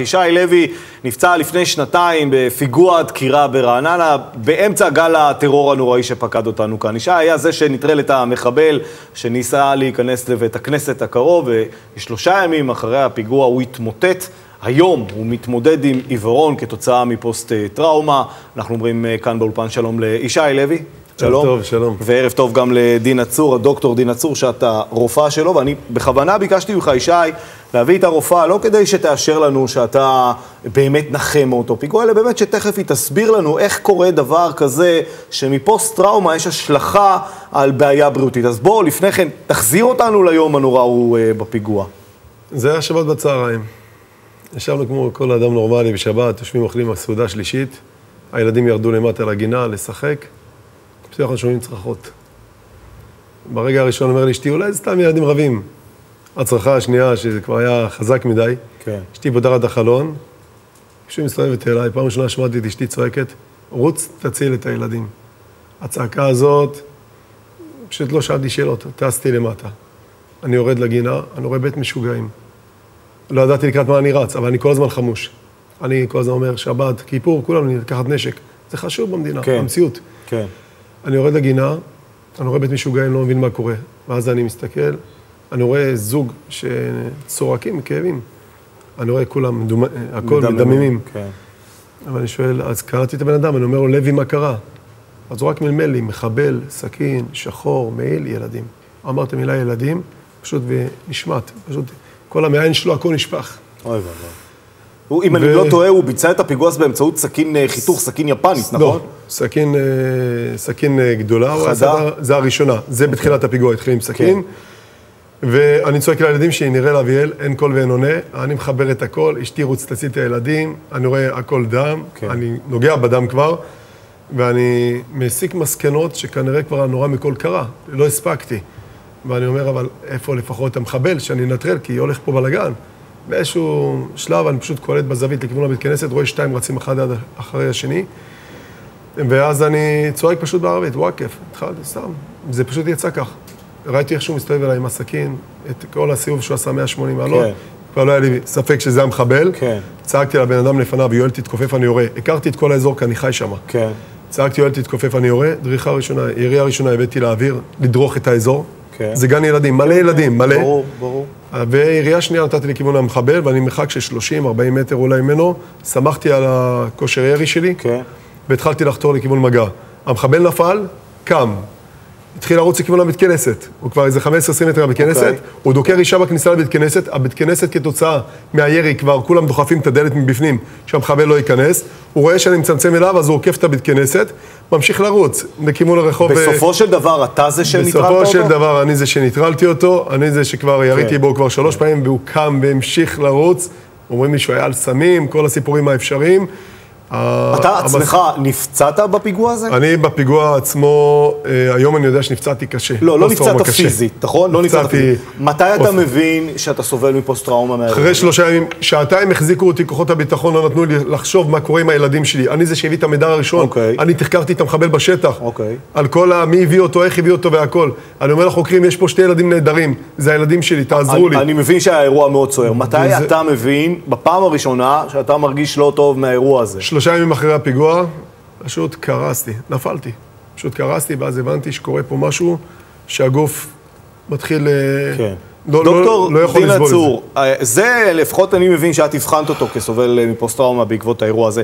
ישי לוי נפצע לפני שנתיים בפיגוע דקירה ברעננה, באמצע גל הטרור הנוראי שפקד אותנו כאן. ישי היה זה שנטרל את המחבל שניסה להיכנס לבית הכנסת הקרוב, ושלושה ימים אחרי הפיגוע הוא התמוטט. היום הוא מתמודד עם עיוורון כתוצאה מפוסט טראומה. אנחנו אומרים כאן באולפן שלום לישי לוי. שלום. טוב, שלום. וערב טוב גם לדינה צור, הדוקטור דינה צור, שאתה רופאה שלו, ואני בכוונה ביקשתי ממך, ישי, להביא את הרופאה, לא כדי שתאשר לנו שאתה באמת נחם מאותו פיגוע, אלא באמת שתכף היא תסביר לנו איך קורה דבר כזה, שמפוסט-טראומה יש השלכה על בעיה בריאותית. אז בוא, לפני כן, תחזיר אותנו ליום הנורא הוא uh, בפיגוע. זה היה שבת בצהריים. ישבנו כמו כל אדם נורמלי בשבת, יושבים אוכלים הסעודה שלישית, הילדים ירדו למטה לגינה לשחק. פתאום אנחנו שומעים צרחות. ברגע הראשון אומר לאשתי, אולי זה סתם ילדים רבים. הצרחה השנייה, שזה כבר היה חזק מדי, כן. אשתי פותחת את החלון, כשהיא מסתובבת אליי, פעם ראשונה שמעתי את אשתי צועקת, רוץ, תציל את הילדים. הצעקה הזאת, פשוט לא שאלתי שאלות, טסתי למטה. אני יורד לגינה, אני רואה בית משוגעים. לא ידעתי לקראת מה אני רץ, אבל אני כל הזמן חמוש. אני כל הזמן אומר, שבת, כיפור, כולם לקחת נשק. זה חשוב במדינה, כן. במציאות. כן. אני יורד לגינה, אני רואה בית משוגעים, לא מבין מה קורה. ואז אני מסתכל, אני רואה זוג שצורקים מכאבים. אני רואה כולם, מדומ... הכל מדממים. כן. אבל אני שואל, אז קראתי את הבן אדם, אני אומר לו, לוי, מה קרה? אז הוא רק מלמל לי, מחבל, סכין, שחור, מעיל, ילדים. אמרת מילה ילדים, פשוט ונשמט. פשוט, כל המעין שלו, הכל נשפך. אוי ואבוי. הוא, אם ו... אני לא טועה, הוא ביצע את הפיגוע הזה באמצעות סכין חיתוך, סכין יפנית, נכון? לא, סכין, סכין גדולה. חדה? זה הראשונה. זה בתחילת הפיגוע התחיל עם סכין. כן. ואני צועק לילדים שלי, נראה לאביאל, אין קול ואין עונה, אני מחבר את הכל, אשתי רוץ תציל את הילדים, אני רואה הכל דם, כן. אני נוגע בדם כבר, ואני מסיק מסקנות שכנראה כבר הנורא מכל קרה, לא הספקתי. ואני אומר, אבל איפה לפחות המחבל, שאני אנטרל, כי הולך פה בלאגן. באיזשהו שלב אני פשוט קולט בזווית לכיוון הבית כנסת, רואה שתיים רצים אחד אחרי השני, ואז אני צועק פשוט בערבית, וואקף, התחלתי, סתם, זה פשוט יצא כך. ראיתי איך שהוא מסתובב אליי עם הסכין, את כל הסיבוב שהוא עשה 180 מעלות. כן. כבר לא היה לי ספק שזה המחבל. כן. צעקתי לבן אדם לפניו, יואל תתכופף, אני יורה. הכרתי את כל האזור כי אני חי שם. כן. צעקתי, יואל תתכופף, אני יורה. דריכה ראשונה, ירייה ראשונה הבאתי לאוויר, לדרוך את האזור. כן. זה גן ילדים, מלא ילדים, מלא. ברור, ברור. וירייה שנייה נתתי לכיוון המחבל, ואני מרחק של 30-40 מטר אולי ממנו, שמחתי על הכושר ירי שלי, כן. והתחלתי לחתור לכיוון מגע. המחבל נפל, קם, התחיל לרוץ לכיוון הבית כנסת, הוא כבר איזה 15-20 מטר בבית כנסת, okay. אוקיי. הוא דוקר אישה בכניסה לבית כנסת, הבית כנסת כתוצאה מהירי כבר כולם דוחפים את הדלת מבפנים, שהמחבל לא ייכנס, הוא רואה שאני מצמצם אליו, אז הוא עוקף את הבית כנסת, ממשיך לרוץ לכיוון הרחוב. בסופו של דבר, אתה זה שנטרלת אותו? בסופו של דבר, אני זה שנטרלתי אותו, אני זה שכבר יריתי okay. בו כבר שלוש פעמים, והוא קם והמשיך לרוץ, אומרים לי שהוא היה על סמים, כל הסיפורים האפשריים. אתה עצמך נפצעת בפיגוע הזה? אני בפיגוע עצמו, אה, היום אני יודע שנפצעתי קשה. לא, לא נפצעת פיזית, נכון? לא נפצעת פיזית. מתי אתה מבין שאתה סובל מפוסט-טראומה מהאירוע? אחרי שלושה ימים, שעתיים החזיקו אותי כוחות הביטחון, לא נתנו לי לחשוב מה קורה עם הילדים שלי. אני זה שהביא את המידע הראשון. אוקיי. אני תחקרתי את המחבל בשטח. אוקיי. על כל ה... מי הביא אותו, איך הביא אותו והכל. אני אומר לחוקרים, יש פה שתי ילדים נהדרים, זה הילדים שלי, תעזרו לי. אני מבין שהאירוע מאוד סוער. מתי אתה מבין, בפעם הראשונה, שאתה מרגיש לא טוב מהאירוע הזה? שלושה ימים אחרי הפיגוע, פשוט קרסתי, נפלתי. פשוט קרסתי, ואז הבנתי שקורה פה משהו שהגוף מתחיל... כן. לא, דוקטור לא, לא יכול דינה צור, זה לפחות אני מבין שאת הבחנת אותו כסובל מפוסט-טראומה בעקבות האירוע הזה.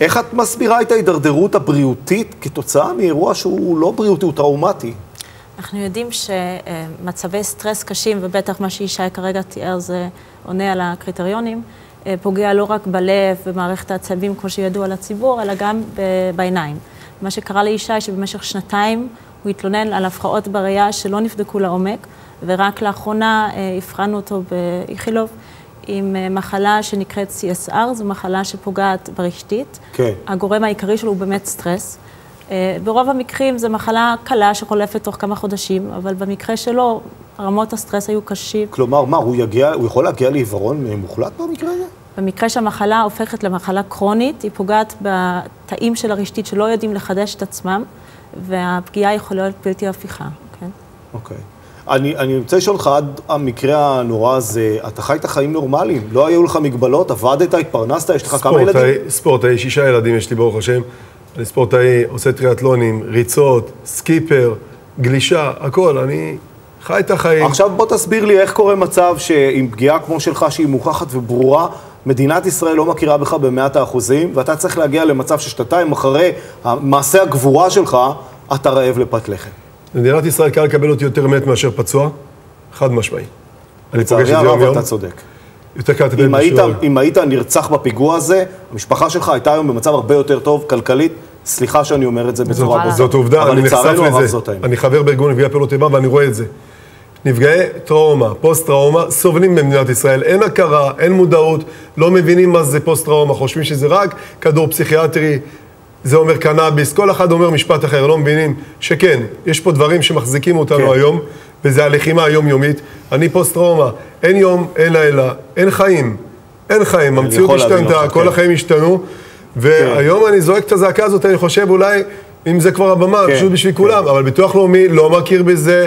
איך את מסבירה את ההידרדרות הבריאותית כתוצאה מאירוע שהוא לא בריאותי, הוא טראומטי? אנחנו יודעים שמצבי סטרס קשים, ובטח מה שישי כרגע תיאר זה עונה על הקריטריונים, פוגע לא רק בלב ומערכת העצבים, כמו שידוע לציבור, אלא גם בעיניים. מה שקרה לישי, שבמשך שנתיים הוא התלונן על הפרעות בראייה שלא נבדקו לעומק, ורק לאחרונה הבחנו אותו באיכילוב עם מחלה שנקראת CSR, זו מחלה שפוגעת ברשתית. כן. הגורם העיקרי שלו הוא באמת סטרס. ברוב המקרים זו מחלה קלה שחולפת תוך כמה חודשים, אבל במקרה שלו רמות הסטרס היו קשים. כלומר, מה, הוא, יגיע, הוא יכול להגיע לעיוורון מוחלט במקרה הזה? במקרה שהמחלה הופכת למחלה קרונית, היא פוגעת בתאים של הרשתית שלא יודעים לחדש את עצמם, והפגיעה יכולה להיות בלתי הפיכה, כן? אוקיי. אני, אני רוצה לשאול אותך, עד המקרה הנורא הזה, אתה חי את החיים נורמליים, לא היו לך מגבלות, עבדת, התפרנסת, יש לך כמה ילדים? ספורטאי, שישה ילדים יש לי ברוך השם. אני ספורטאי, עושה טריאטלונים, ריצות, סקיפר, גלישה, הכל, אני חי את החיים. עכשיו בוא תסביר לי איך קורה מצב שעם פגיעה כמו שלך, שהיא מוכחת וברורה, מדינת ישראל לא מכירה בך במאת האחוזים, ואתה צריך להגיע למצב ששנתיים אחרי מעשה הגבורה שלך, אתה רעב לפת לחם. מדינת ישראל קל לקבל אותי יותר מת מאשר פצוע, חד משמעי. אני פוגש את זה יום יום. אתה צודק. יותר קל לטפל בשיעור. אם היית נרצח בפיגוע הזה, המשפחה שלך הייתה היום במצב הרבה יותר טוב כלכלית. סליחה שאני אומר את זה בצורה בוזרת. זאת עובדה, אני נחשף לזה. אני חבר בארגון נפגעי פעולות איבה ואני רואה את זה. נפגעי טראומה, פוסט-טראומה, סובלים במדינת ישראל. אין הכרה, אין מודעות, לא מבינים מה זה פוסט-טראומה, חושבים שזה רק כדור פסיכיאטרי, זה אומר קנאביס, כל אחד אומר משפט אחר, לא מבינים שכן, יש פה דברים שמחזיקים אותנו כן. היום, וזה הלחימה היומיומית. אני פוסט-טראומה, אין יום, אין לילה, אין חיים, אין חיים, המציאות השתנתה, כל כן. החיים השתנו, והיום כן. אני זועק את הזעקה הזאת, אני חושב אולי, אם זה כבר הבמה, כן. פשוט בשביל כן. כולם, אבל ביטוח לאומי לא מכיר בזה.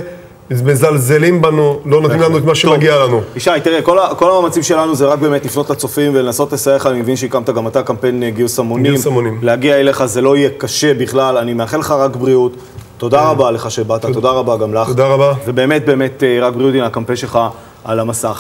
מזלזלים בנו, לא נותנים לנו את מה שמגיע לנו. ישי, תראה, כל, כל המאמצים שלנו זה רק באמת לפנות לצופים ולנסות לסייע לך, אני מבין שהקמת גם אתה קמפיין אה, גיוס המונים. גיוס המונים. להגיע אליך זה לא יהיה קשה בכלל, אני מאחל לך רק בריאות. תודה כן. רבה לך שבאת, תודה רבה גם לך. תודה רבה. ובאמת, באמת, אה, רק בריאות, הנה הקמפיין שלך על המסך.